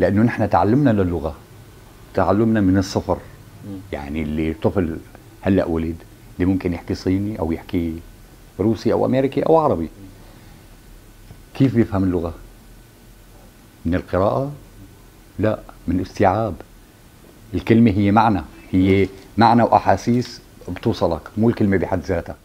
لأنه نحن تعلمنا للغة تعلمنا من الصفر. يعني اللي طفل هلأ ولد اللي ممكن يحكي صيني أو يحكي روسي أو أمريكي أو عربي. كيف بيفهم اللغة؟ من القراءة؟ لا من الاستيعاب. الكلمة هي معنى هي معنى وأحاسيس بتوصلك مو الكلمة بحد ذاتها.